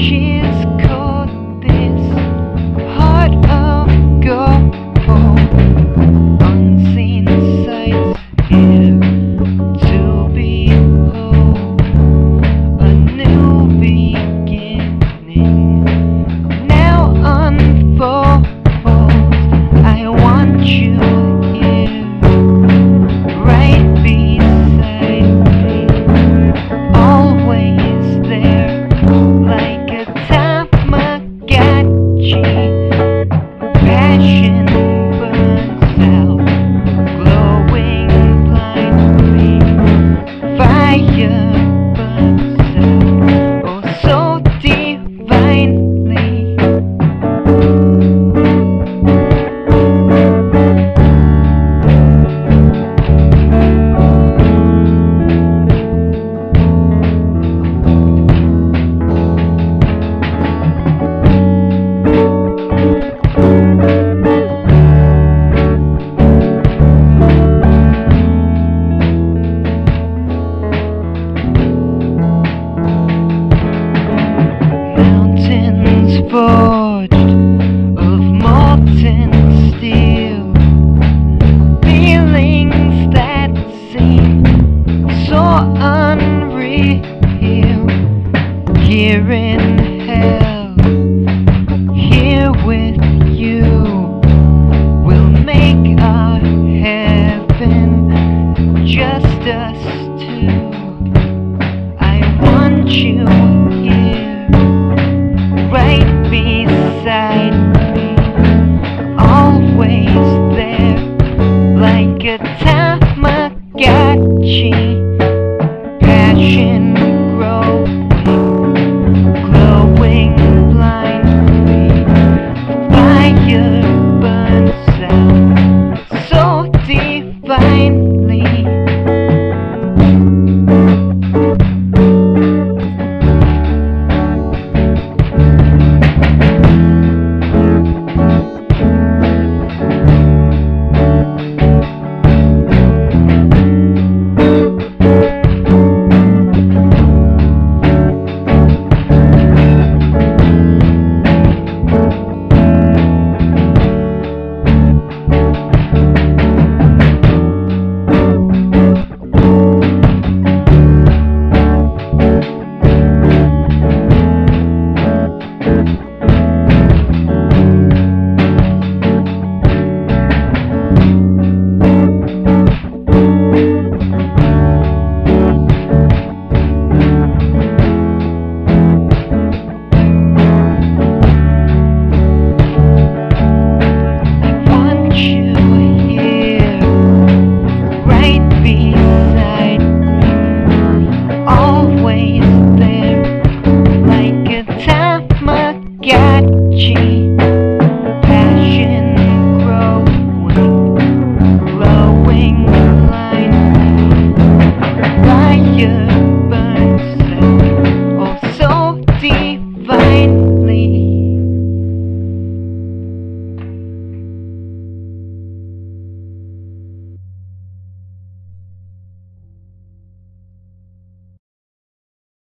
she Here in hell, got you.